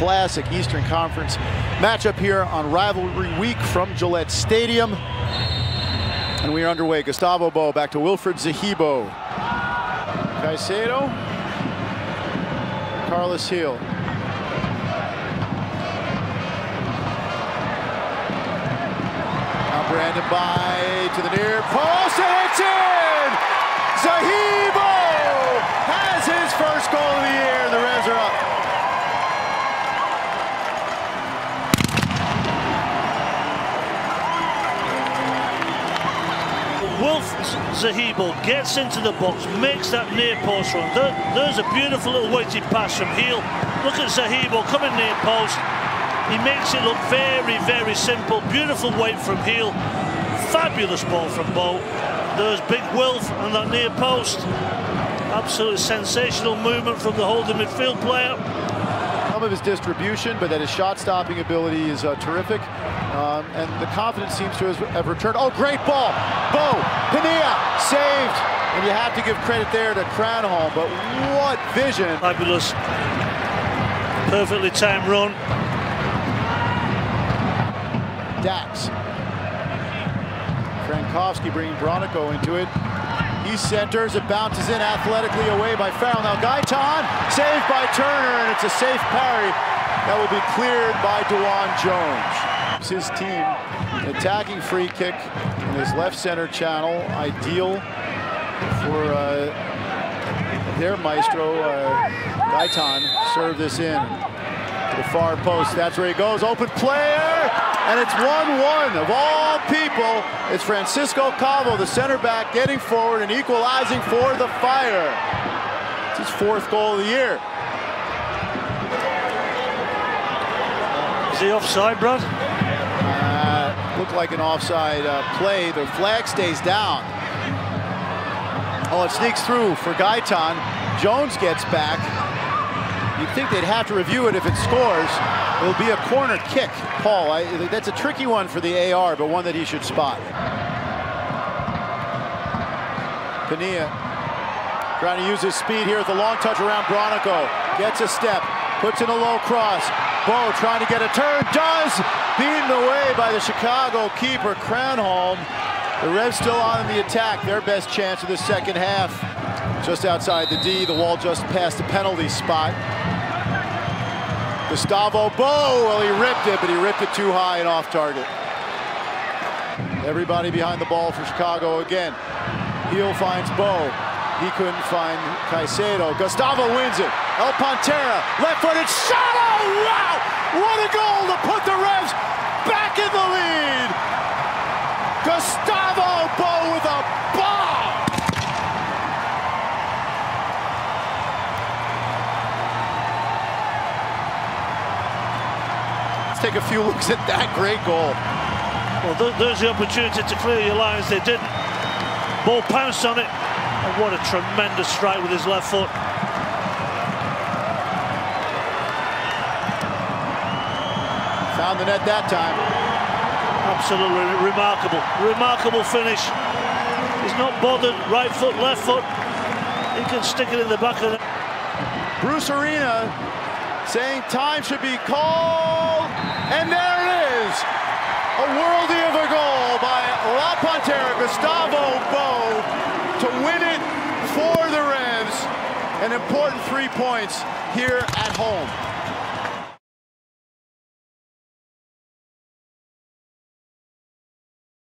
classic Eastern Conference matchup here on Rivalry Week from Gillette Stadium. And we are underway. Gustavo Bou back to Wilfried Zahibo. Caicedo. Carlos Gil. Now Brandon Bye to the near post, and it's in! Zahibo has his first goal of the year. Wilf Zahibo gets into the box, makes that near post run. There, there's a beautiful little weighted pass from Gil. Look at Zahibo coming near post. He makes it look very, very simple. Beautiful weight from Gil. Fabulous ball from Bou. There's big Wilf and that near post. Absolutely sensational movement from the holding midfield player. Of his distribution, but that his shot-stopping ability is uh, terrific. Um, and the confidence seems to have returned. Oh, great ball. Bou, Penilla, saved. And you have to give credit there to Kronholm, but what vision. Fabulous. Perfectly timed run. Dax. Frankowski bringing Bronico into it. He centers, it bounces in athletically away by Farrell. Now Gaitan, saved by Turner, and it's a safe parry. That will be cleared by DeJuan Jones. His team attacking free kick in his left center channel, ideal for uh, their maestro, uh, Gaitan, serve this in the far post. That's where he goes, open player, and it's 1-1 of all people. It's Francisco Calvo, the center back, getting forward and equalizing for the Fire. It's his fourth goal of the year. Is he offside, Brad? Uh, looked like an offside uh, play. The flag stays down. Oh, it sneaks through for Gaitan. Jones gets back. You'd think they'd have to review it if it scores. It'll be a corner kick. Paul, I, that's a tricky one for the AR, but one that he should spot. Penilla trying to use his speed here with the long touch around Bronico. Gets a step, puts in a low cross. Bou trying to get a turn, does! Beaten away by the Chicago keeper, Kronholm. The Revs still on the attack, their best chance of the second half. Just outside the D, the wall just past the penalty spot. Gustavo Bou, well, he ripped it, but he ripped it too high and off target. Everybody behind the ball for Chicago again. Gil finds Bou. He couldn't find Caicedo. Gustavo wins it. El Pantera, left-footed shot. Oh, wow! What a goal to put the Revs back in the lead. Gustavo take a few looks at that great goal. Well, th there's the opportunity to clear your lines. They didn't. Ball pounced on it. And what a tremendous strike with his left foot. Found the net that time. Absolutely remarkable. Remarkable finish. He's not bothered. Right foot, left foot. He can stick it in the back of the... Bruce Arena saying time should be called. And there it is. A worldie of a goal by La Pantera, Gustavo Bou to win it for the Revs. An important three points here at home.